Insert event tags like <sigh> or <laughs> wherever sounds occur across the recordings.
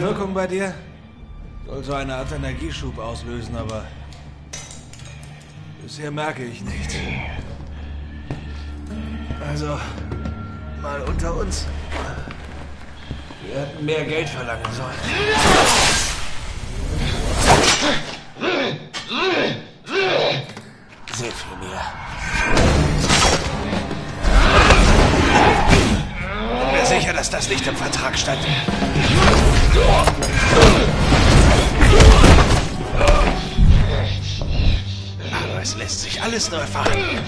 Wirkung bei dir? Soll so eine Art Energieschub auslösen, aber bisher merke ich nichts. Also, mal unter uns. Wir hätten mehr Geld verlangen sollen. Sehr viel mehr. Bin mir sicher, dass das nicht im Vertrag stand. Verhandeln.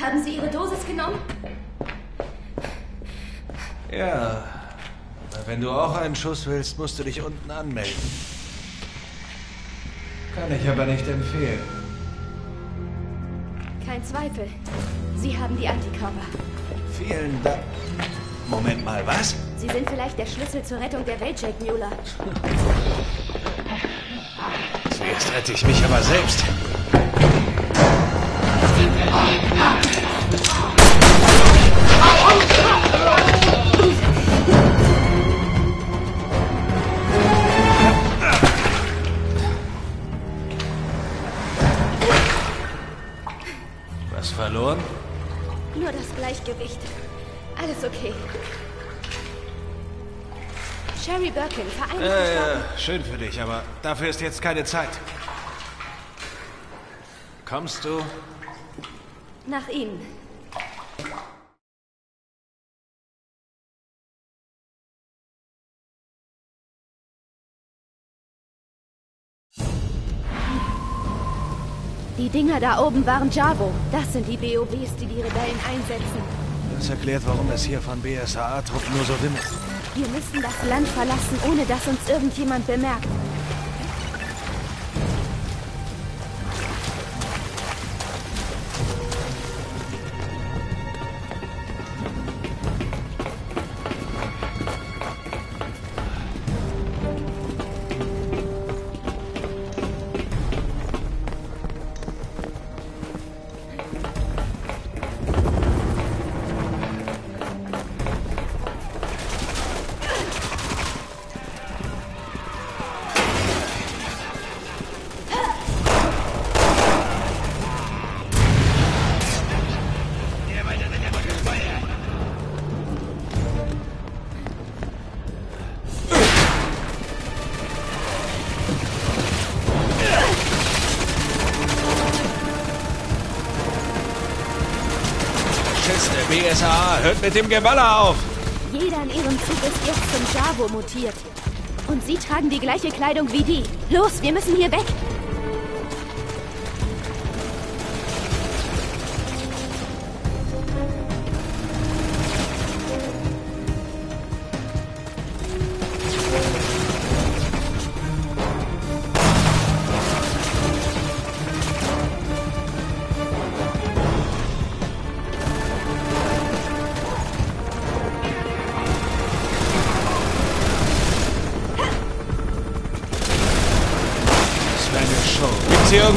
Haben Sie Ihre Dosis genommen? Ja. Aber wenn du auch einen Schuss willst, musst du dich unten anmelden. Kann ich aber nicht empfehlen. Kein Zweifel. Sie haben die Antikörper. Vielen Dank. Moment mal, was? Sie sind vielleicht der Schlüssel zur Rettung der Welt, Jake Mueller. Zuerst rette ich mich aber selbst. Was Gleichgewicht. Alles okay. Sherry Birkin, Vereinigte Äh, Staaten. schön für dich, aber dafür ist jetzt keine Zeit. Kommst du? Nach Ihnen. Dinger da oben waren Javo. Das sind die BOWs, die die Rebellen einsetzen. Das erklärt, warum es hier von BSAA-Truppen nur so wimmelt. Wir müssen das Land verlassen, ohne dass uns irgendjemand bemerkt. Hört mit dem Geballer auf! Jeder in ihrem Zug ist jetzt zum Javo mutiert. Und sie tragen die gleiche Kleidung wie die. Los, wir müssen hier weg.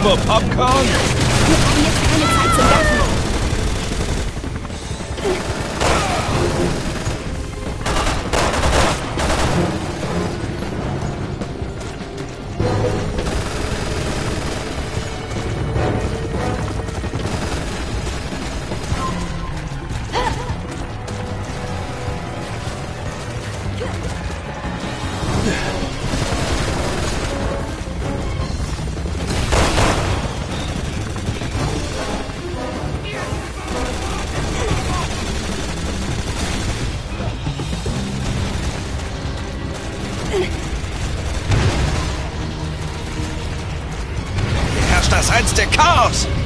for popcorn. Das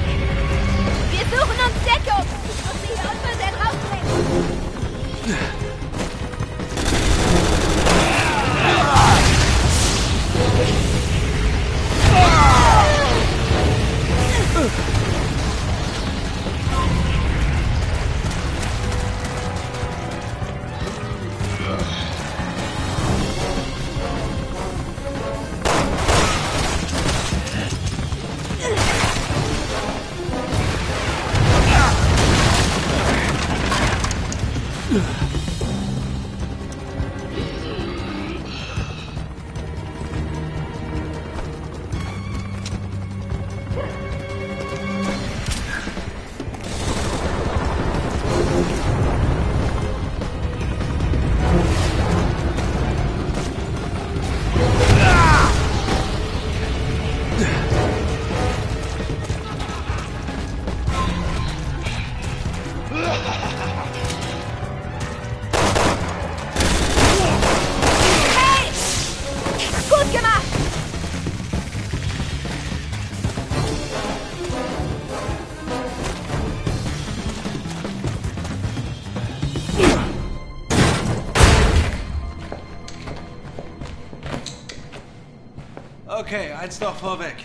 Okay, eins noch vorweg.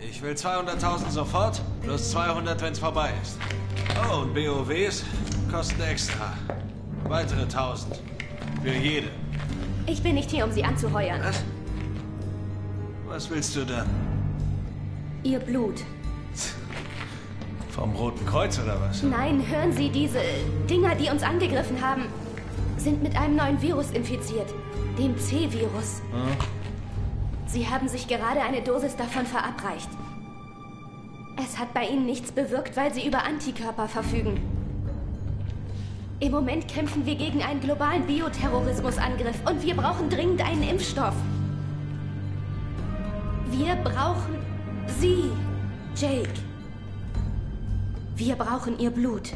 Ich will 200.000 sofort, plus 200, wenn's vorbei ist. Oh, und BOWs kosten extra. Weitere 1000. Für jede. Ich bin nicht hier, um Sie anzuheuern. Was? Was willst du dann? Ihr Blut. Vom Roten Kreuz oder was? Nein, hören Sie, diese Dinger, die uns angegriffen haben, sind mit einem neuen Virus infiziert. Dem C-Virus. Hm? Sie haben sich gerade eine Dosis davon verabreicht. Es hat bei Ihnen nichts bewirkt, weil Sie über Antikörper verfügen. Im Moment kämpfen wir gegen einen globalen Bioterrorismusangriff und wir brauchen dringend einen Impfstoff. Wir brauchen Sie, Jake. Wir brauchen Ihr Blut.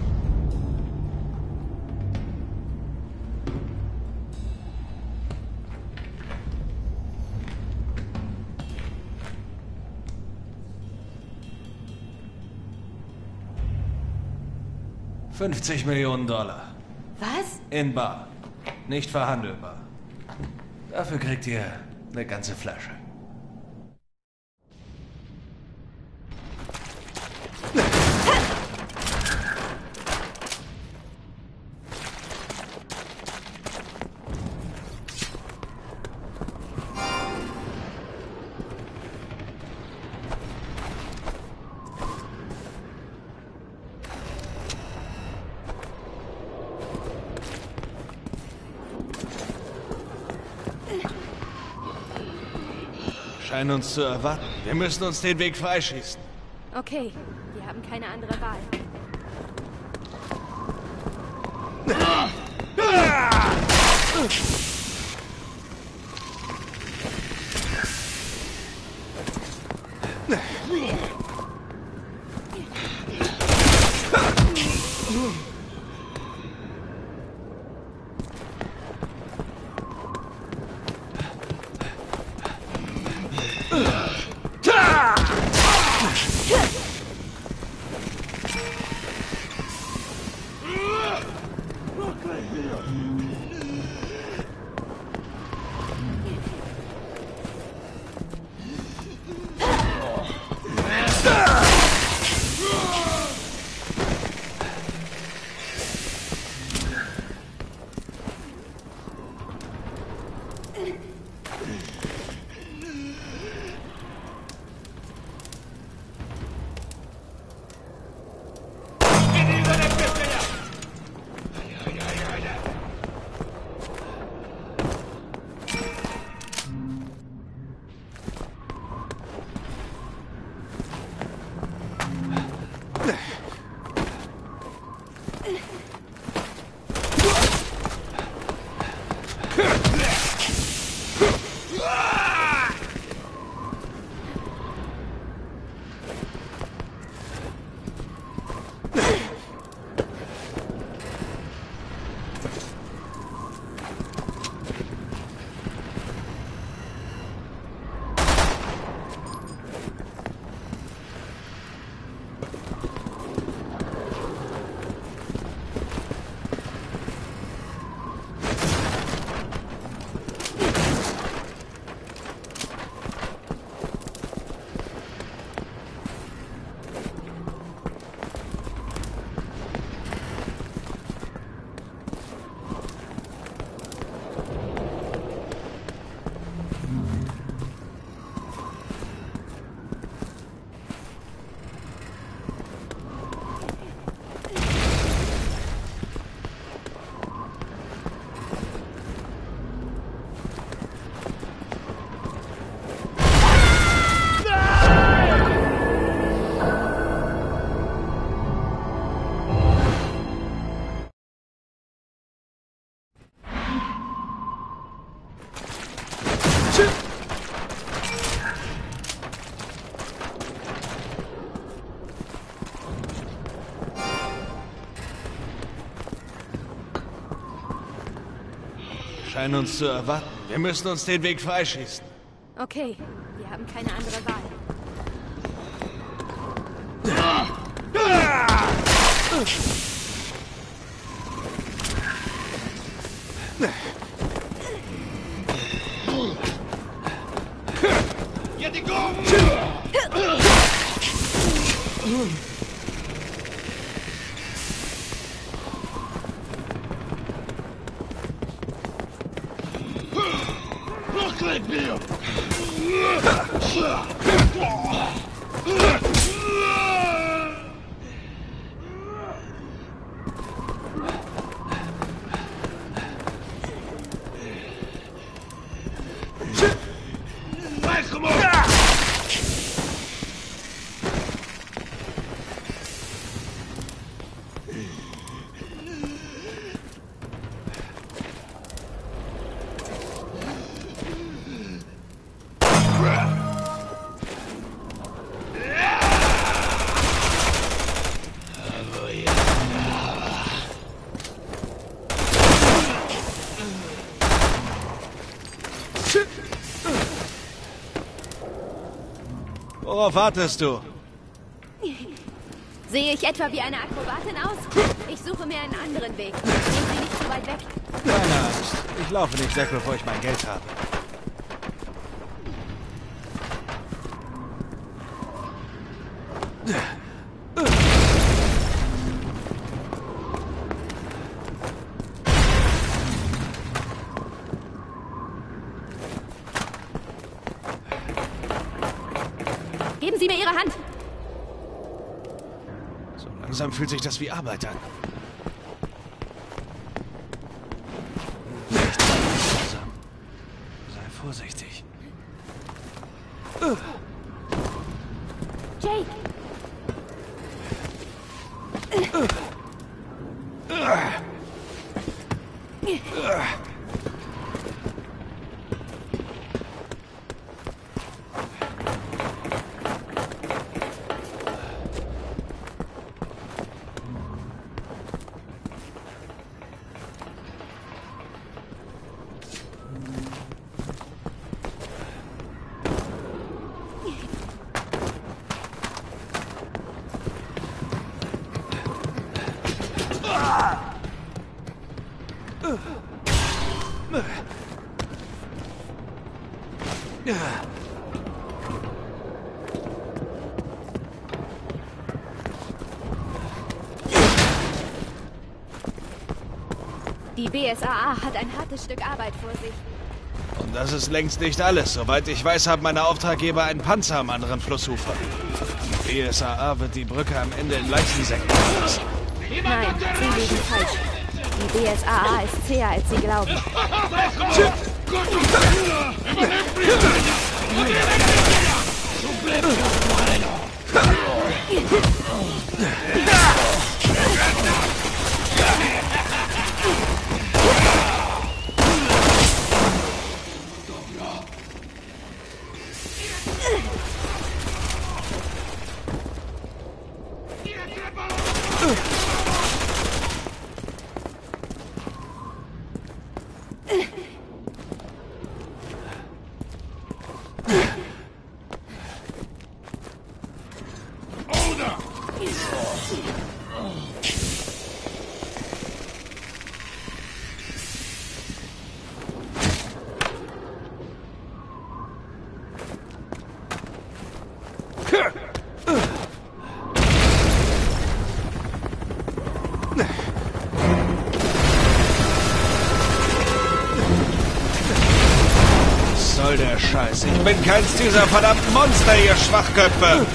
Fünfzig Millionen Dollar. Was? In bar. Nicht verhandelbar. Dafür kriegt ihr eine ganze Flasche. Scheinen uns zu erwarten. Wir müssen uns den Weg freischießen. Okay, wir haben keine andere Wahl. Scheinen uns zu erwarten. Wir müssen uns den Weg freischießen. Okay, wir haben keine andere Wahl. Worauf wartest du? Sehe ich etwa wie eine Akrobatin aus? Ich suche mir einen anderen Weg. Gehen Sie nicht zu weit weg. Keine Angst. Ich laufe nicht weg, bevor ich mein Geld habe. Geben Sie mir Ihre Hand. So langsam fühlt sich das wie. Nicht langsam. Sei vorsichtig. Jake, die BSAA hat ein hartes Stück Arbeit vor sich. Und das ist längst nicht alles. Soweit ich weiß, haben meine Auftraggeber einen Panzer am anderen Flussufer. Die BSAA wird die Brücke am Ende in Leichen senken lassen. Nein, Sie liegen falsch. Die BSAA ist zäher, als Sie glauben. <laughs> bin keins dieser verdammten Monster, ihr Schwachköpfe!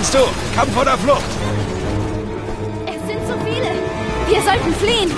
Meinst du? Kampf oder Flucht? Es sind zu viele. Wir sollten fliehen.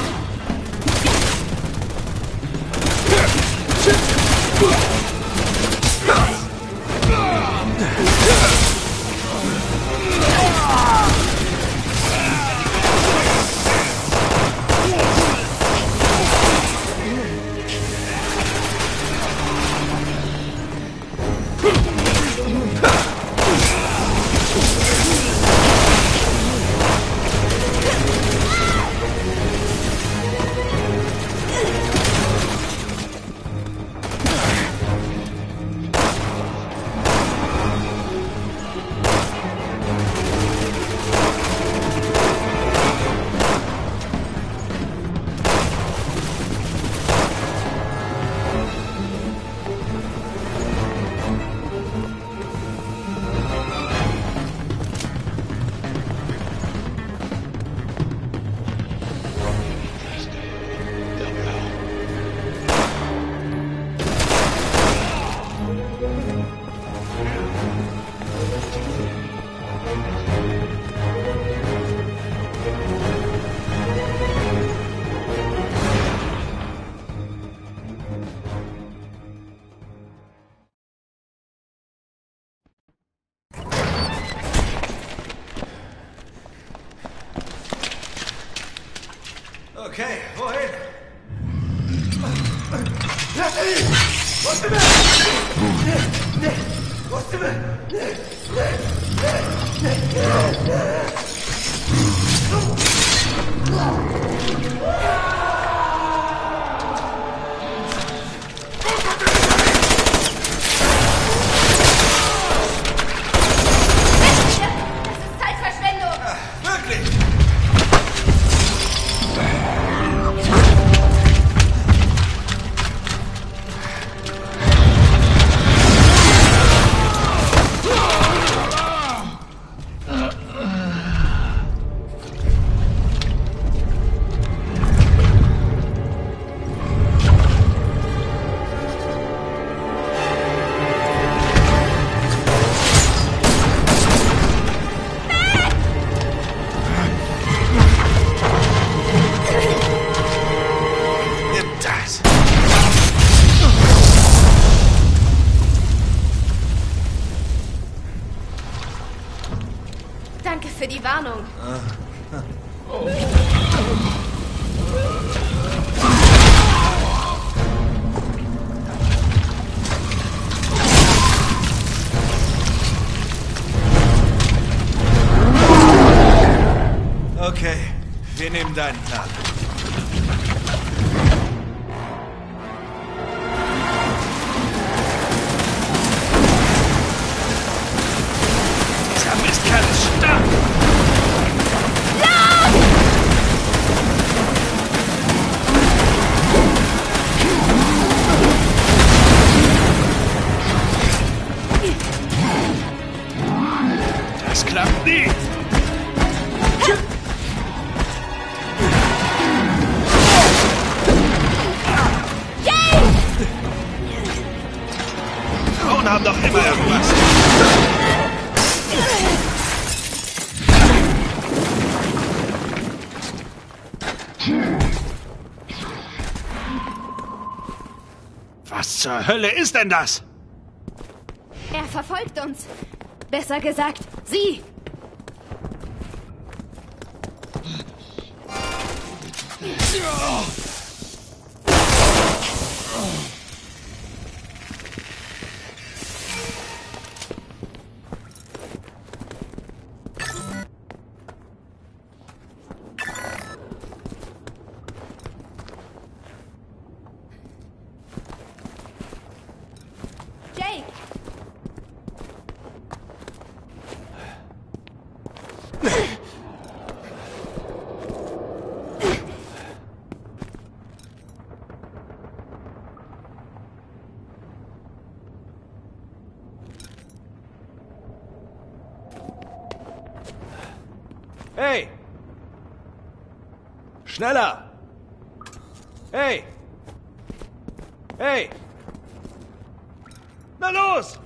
Wir Hölle ist denn das? Er verfolgt uns. Besser gesagt, sie. Schneller! Hey! Hey! Na los!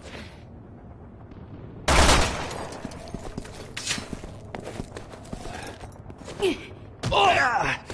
Oh!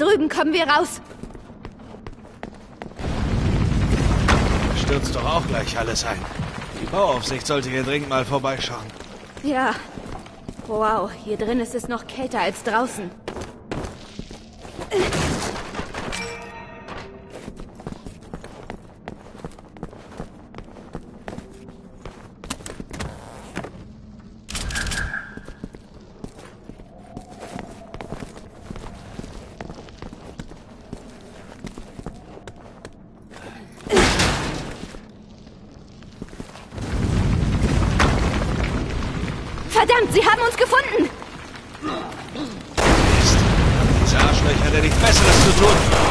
Drüben kommen wir raus. Stürzt doch auch gleich alles ein. Die Bauaufsicht sollte hier dringend mal vorbeischauen. Ja. Wow, hier drin ist es noch kälter als draußen. Verdammt, sie haben uns gefunden! Mist. Diese Arschlöcher hat nichts Besseres zu tun.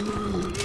Ooh. <gasps> <gasps>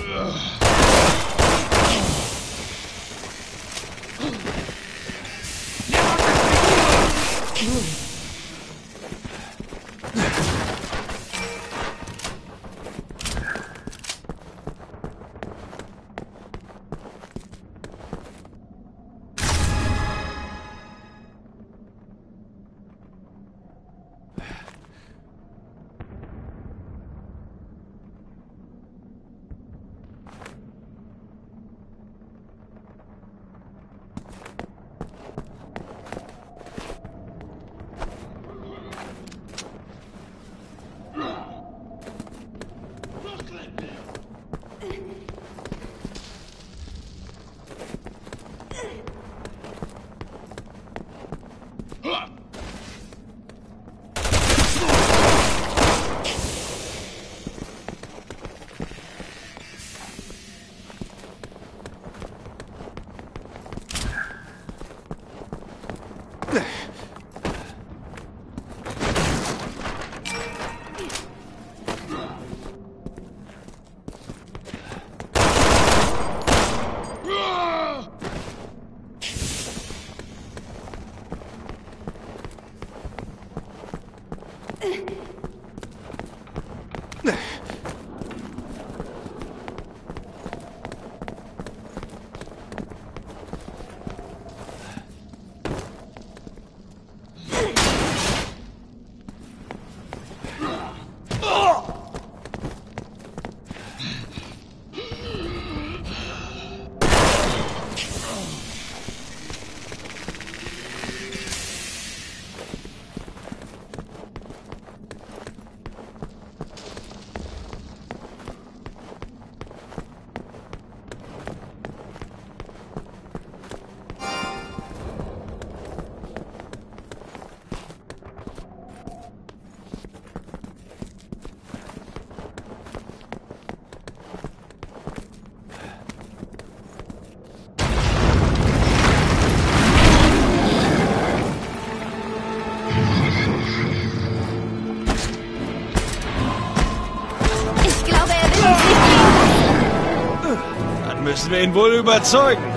wir ihn wohl überzeugen.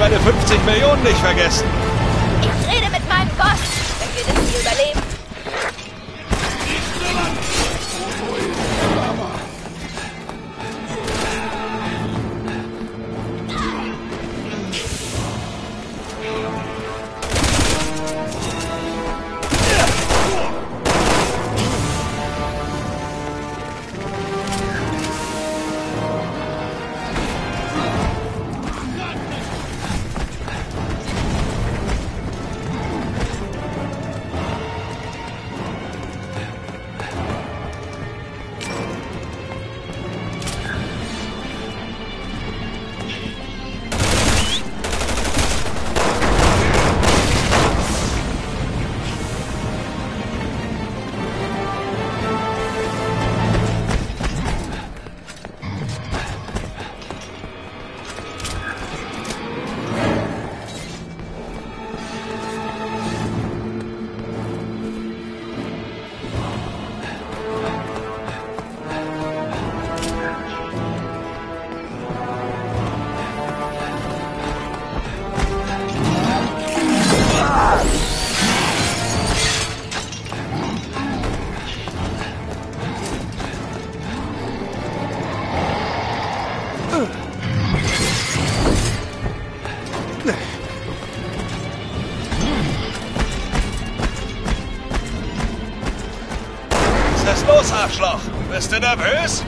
Meine 50 Millionen nicht vergessen. Ich rede mit meinem Boss, wenn wir das hier überleben. Bist du nervös?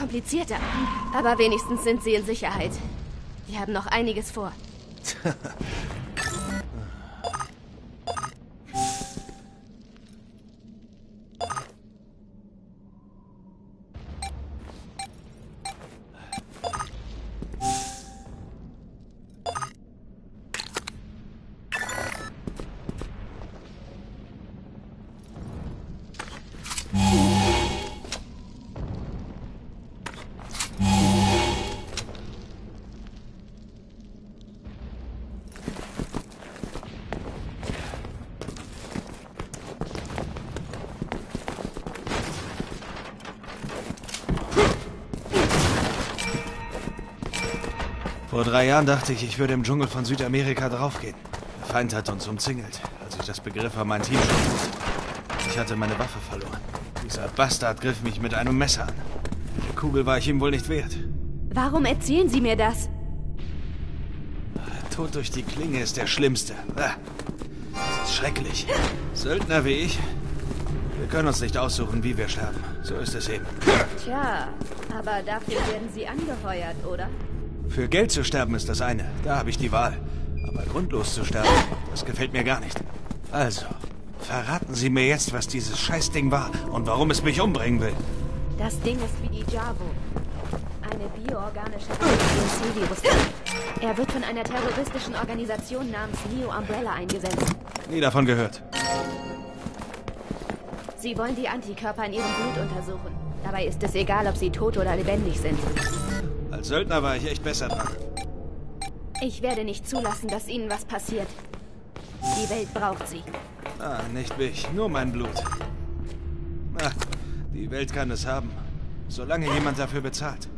Komplizierter. Aber wenigstens sind sie in Sicherheit. Die haben noch einiges vor. <laughs> drei Jahren dachte ich, ich würde im Dschungel von Südamerika draufgehen. Der Feind hat uns umzingelt. Als ich das begriff, war mein Team schon tot. Ich hatte meine Waffe verloren. Dieser Bastard griff mich mit einem Messer an. Die Kugel war ich ihm wohl nicht wert. Warum erzählen Sie mir das? Tod durch die Klinge ist der schlimmste. Ah, Das ist schrecklich. Söldner wie ich. Wir können uns nicht aussuchen, wie wir sterben. So ist es eben. Tja, aber dafür werden Sie angeheuert, oder? Für Geld zu sterben ist das eine. Da habe ich die Wahl. Aber grundlos zu sterben, das gefällt mir gar nicht. Also, verraten Sie mir jetzt, was dieses Scheißding war und warum es mich umbringen will. Das Ding ist wie die Javo. Eine bioorganische. Er wird von einer terroristischen Organisation namens Neo Umbrella eingesetzt. Nie davon gehört. Sie wollen die Antikörper in ihrem Blut untersuchen. Dabei ist es egal, ob sie tot oder lebendig sind. Söldner war ich echt besser dran. Ich werde nicht zulassen, dass ihnen was passiert. Die Welt braucht sie. Ah, nicht mich, nur mein Blut. Na, die Welt kann es haben, solange jemand dafür bezahlt.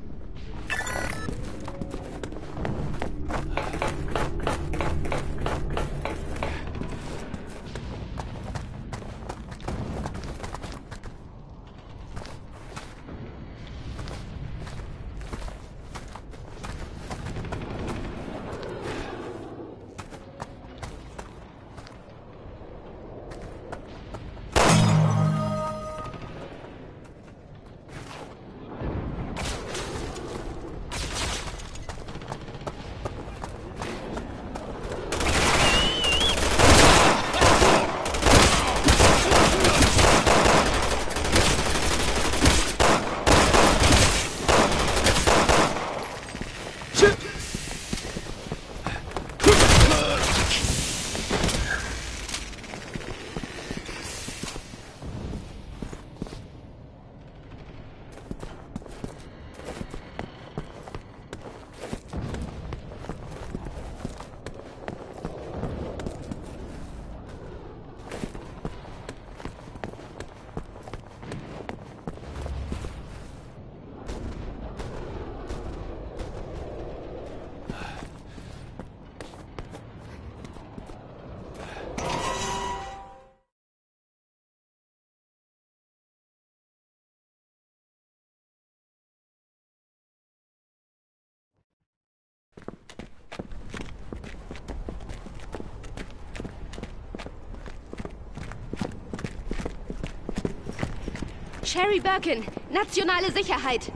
Sherry Birkin, nationale Sicherheit.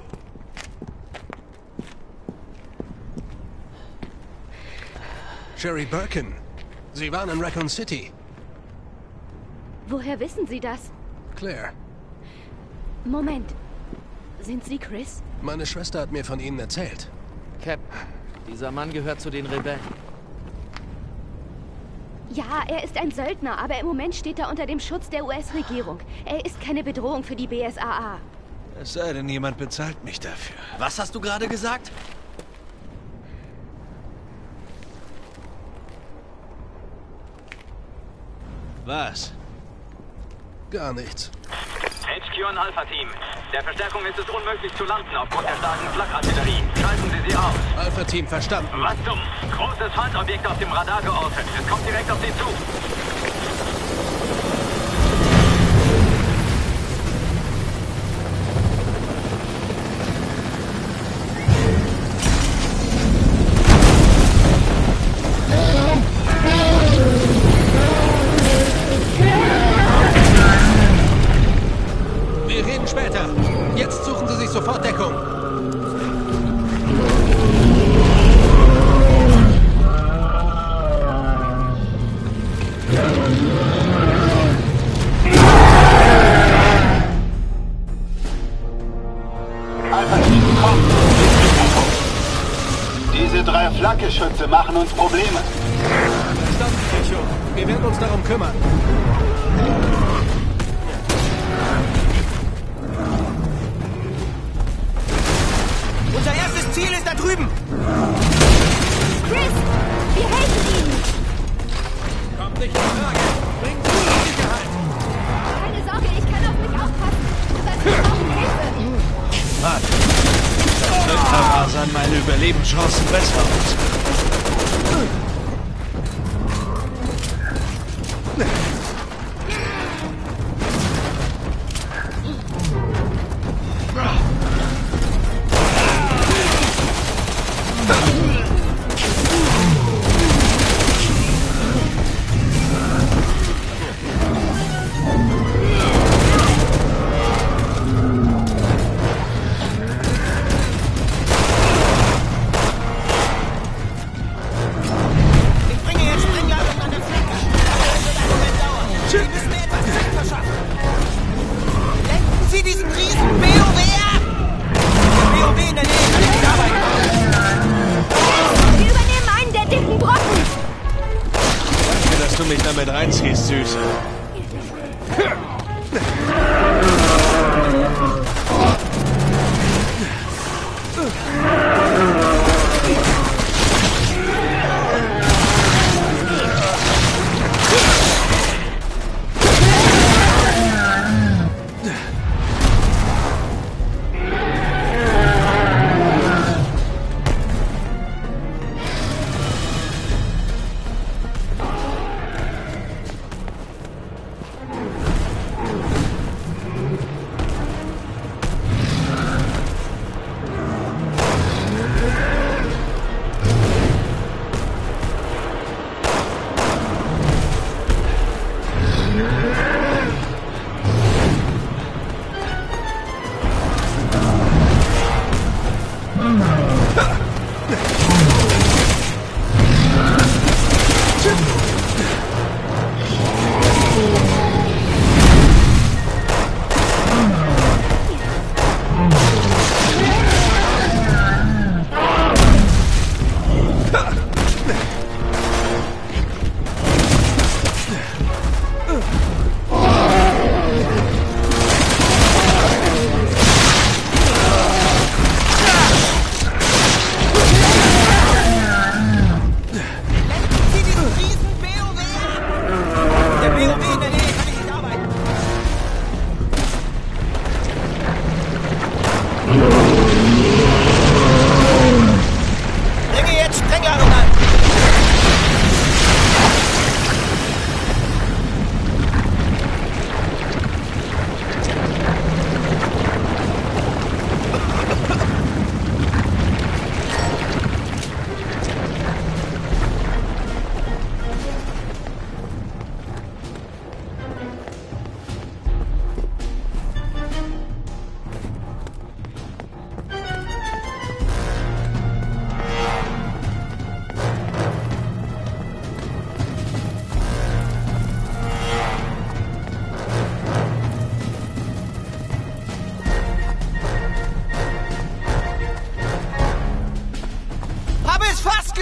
Sherry Birkin. Sie waren in Raccoon City. Woher wissen Sie das? Claire, Moment. Sind Sie Chris? meine Schwester hat mir von Ihnen erzählt. Cap, dieser Mann gehört zu den Rebellen. Ja, er ist ein Söldner, aber im Moment steht er unter dem Schutz der US-Regierung. Er ist keine Bedrohung für die BSAA. Es sei denn, jemand bezahlt mich dafür. Was hast du gerade gesagt? Was? Gar nichts. HQ an Alpha-Team. Der Verstärkung ist es unmöglich zu landen aufgrund der starken Flakartillerie. Schalten Sie sie aus. Alpha-Team verstanden. Was zum? Großes Feindobjekt auf dem Radar geortet. Es kommt direkt auf Sie zu. Geschütze machen uns Probleme. Verstanden, Echo. Wir werden uns darum kümmern. Unser erstes Ziel ist da drüben. Chris, wir helfen Ihnen. Kommt nicht in Frage. Bringt Sie in Sicherheit. Keine Sorge, ich kann auf mich aufpassen. Aber Sie brauchen Hilfe. Mann, Glück sahen meine Überlebenschancen besser aus.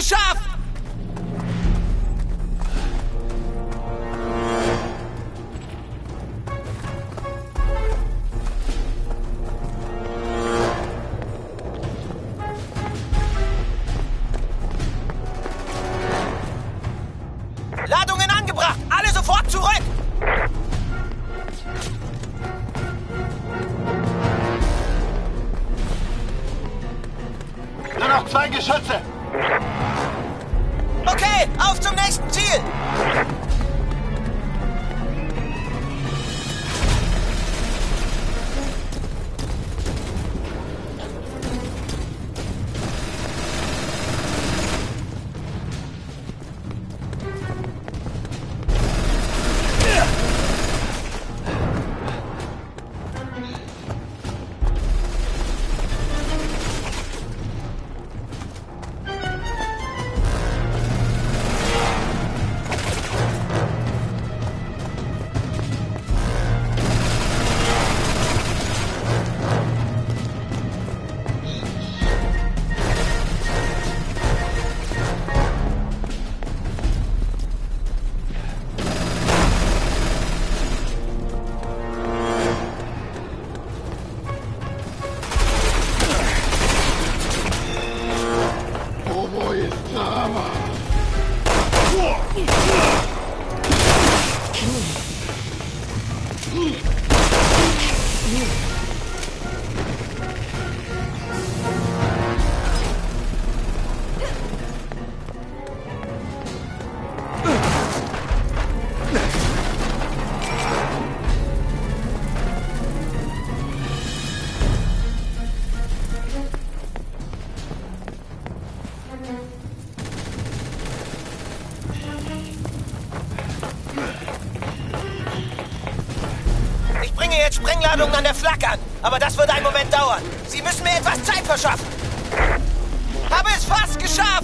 Geschafft! Sprengladungen an der Flak an. Aber das wird einen Moment dauern. Sie müssen mir etwas Zeit verschaffen. Habe es fast geschafft!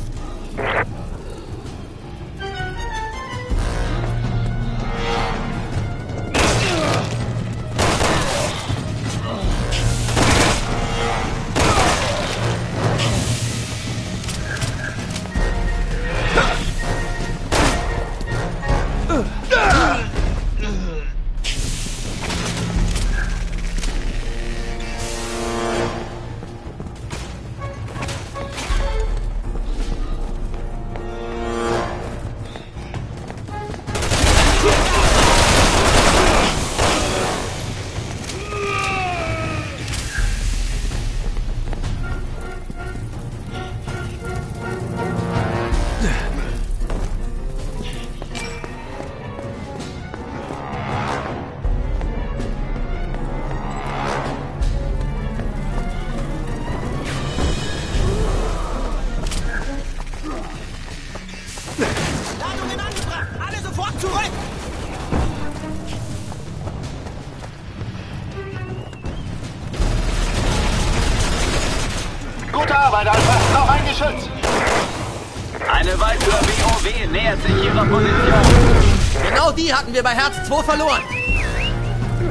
Energie hatten wir bei Herz 2 verloren.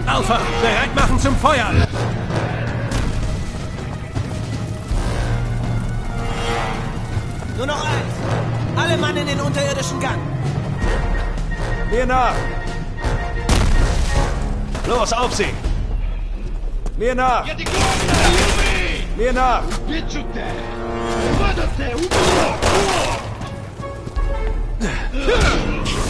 Alpha, bereit machen zum Feuern! Nur noch eins. Alle Mann in den unterirdischen Gang. Mir nach. Los, auf sie. Mir nach. Mir nach. <laughs>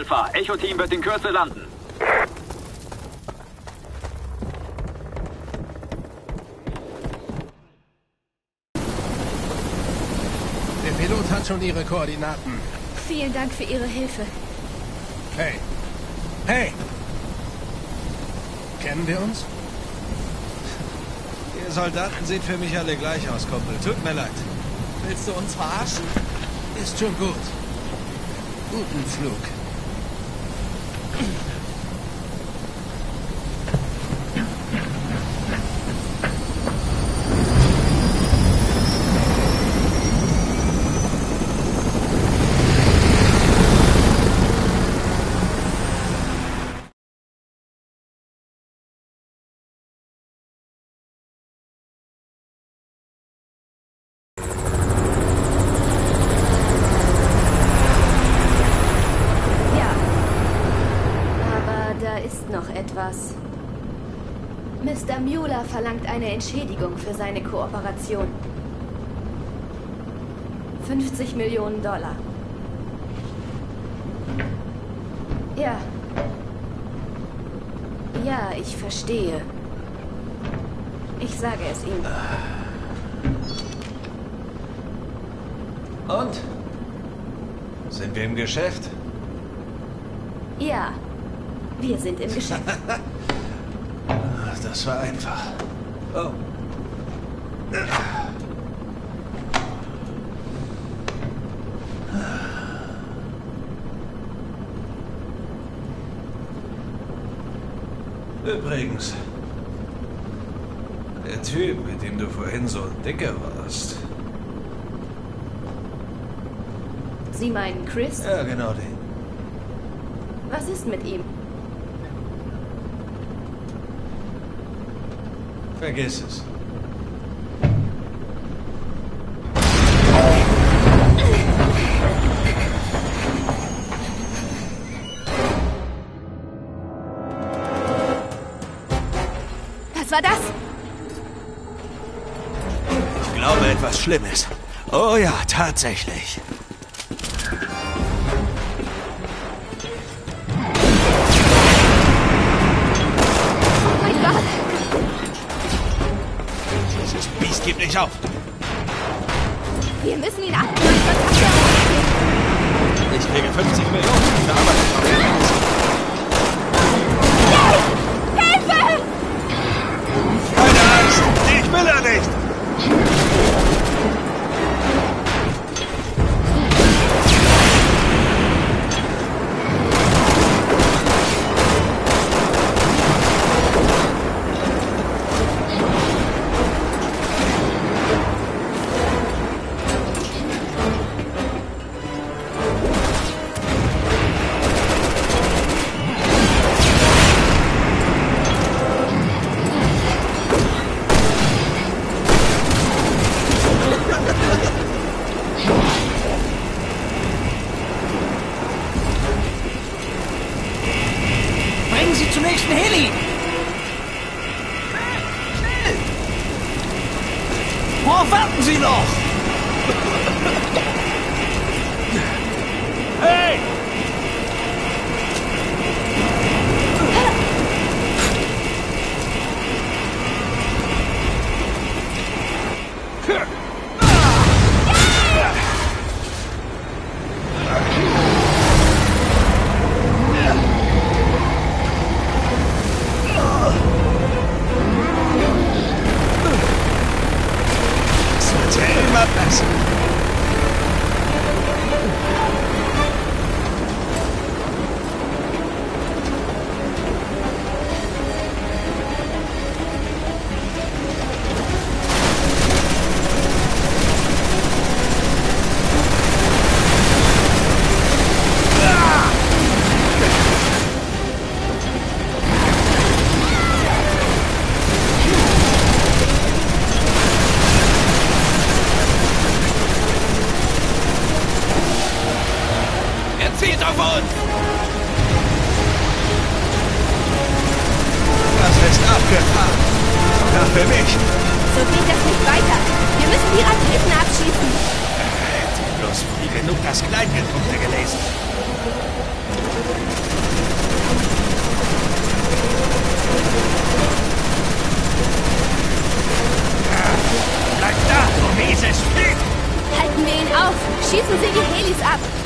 Alpha. Echo-Team wird in Kürze landen. Der Pilot hat schon Ihre Koordinaten. Vielen Dank für Ihre Hilfe. Hey. Hey! Kennen wir uns? Ihr Soldaten sehen für mich alle gleich aus, Kumpel. Tut mir leid. Willst du uns verarschen? Ist schon gut. Guten Flug. Ja. Aber da ist noch etwas. Mr. Mueller verlangt eine Entschädigung für seine Kooperation. 50 Millionen Dollar. Ja. Ja, ich verstehe. Ich sage es ihm. Und? Sind wir im Geschäft? Ja. Wir sind im Geschäft. <laughs> Das war einfach. Oh. Übrigens, der Typ, mit dem du vorhin so dicke warst. Sie meinen Chris? Ja, genau den. Was ist mit ihm? Vergiss es. Was war das? Ich glaube etwas Schlimmes. Oh ja, tatsächlich. Nicht auf. Wir müssen ihn abholen, Ich kriege 50 Millionen Boot! Das ist abgefahren. Sogar für mich. So geht das nicht weiter. Wir müssen die Raketen abschießen. Hätte bloß früh genug das Kleingedruckte gelesen. Bleib da, du mieses Stück! Halten wir ihn auf! Schießen Sie die Helis ab!